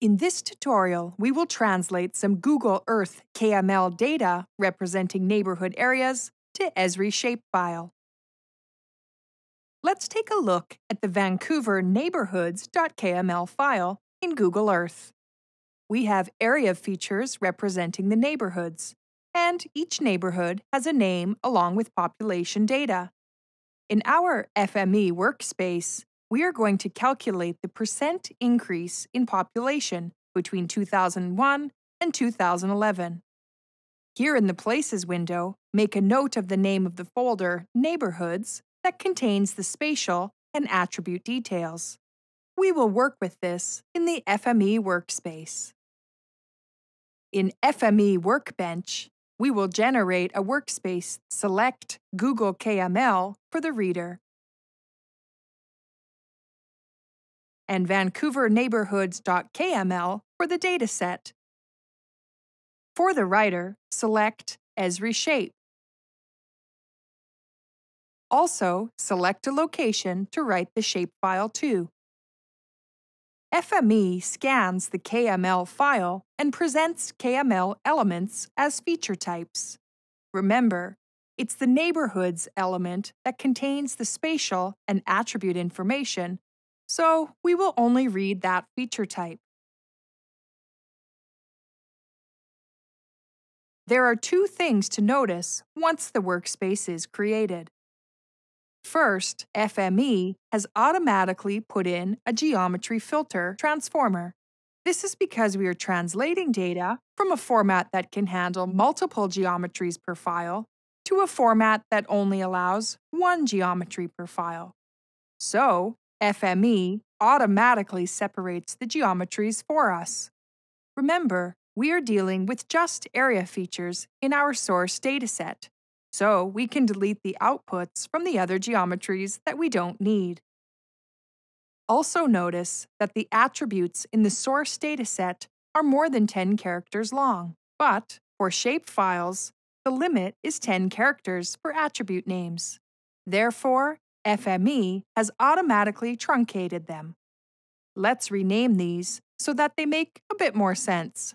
In this tutorial, we will translate some Google Earth KML data representing neighborhood areas to Esri shapefile. Let's take a look at the Vancouver neighborhoods.kml file in Google Earth. We have area features representing the neighborhoods, and each neighborhood has a name along with population data. In our FME workspace, we are going to calculate the percent increase in population between 2001 and 2011. Here in the Places window, make a note of the name of the folder Neighborhoods that contains the spatial and attribute details. We will work with this in the FME workspace. In FME Workbench, we will generate a workspace select Google KML for the reader and vancouver-neighborhoods.kml for the dataset. For the writer, select Esri Shape. Also, select a location to write the shapefile to. FME scans the KML file and presents KML elements as feature types. Remember, it's the neighborhoods element that contains the spatial and attribute information so we will only read that feature type. There are two things to notice once the workspace is created. First, FME has automatically put in a geometry filter transformer. This is because we are translating data from a format that can handle multiple geometries per file to a format that only allows one geometry per file. So, FME automatically separates the geometries for us. Remember, we are dealing with just area features in our source dataset, so we can delete the outputs from the other geometries that we don't need. Also notice that the attributes in the source dataset are more than 10 characters long, but for shapefiles, the limit is 10 characters for attribute names. Therefore, FME has automatically truncated them. Let's rename these so that they make a bit more sense.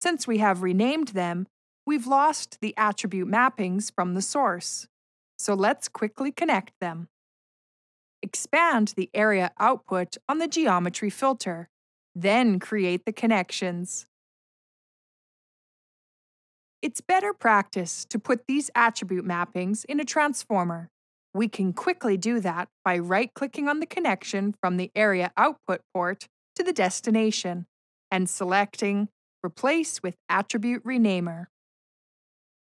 Since we have renamed them, we've lost the attribute mappings from the source. So let's quickly connect them. Expand the area output on the geometry filter, then create the connections. It's better practice to put these attribute mappings in a transformer. We can quickly do that by right-clicking on the connection from the area output port to the destination and selecting Replace with Attribute Renamer.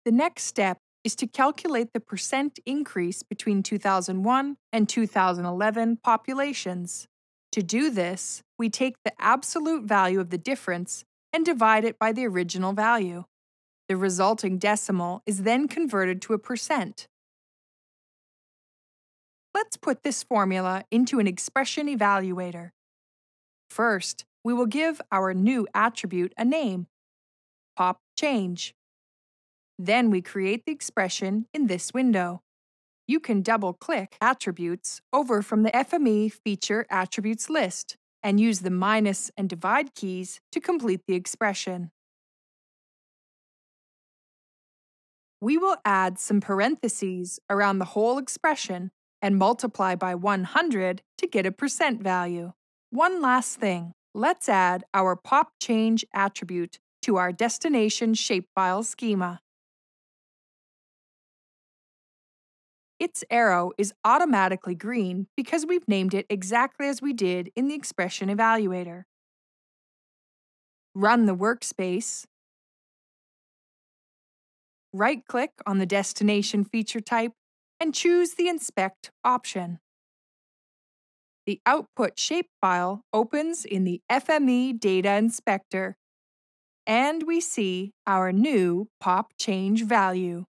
The next step is to calculate the percent increase between 2001 and 2011 populations. To do this, we take the absolute value of the difference and divide it by the original value. The resulting decimal is then converted to a percent. Let's put this formula into an expression evaluator. First, we will give our new attribute a name, pop change. Then we create the expression in this window. You can double-click attributes over from the FME feature attributes list and use the minus and divide keys to complete the expression. We will add some parentheses around the whole expression and multiply by 100 to get a percent value. One last thing, let's add our pop change attribute to our destination shapefile schema. Its arrow is automatically green because we've named it exactly as we did in the expression evaluator. Run the workspace. Right-click on the destination feature type and choose the Inspect option. The output shapefile opens in the FME Data Inspector, and we see our new pop change value.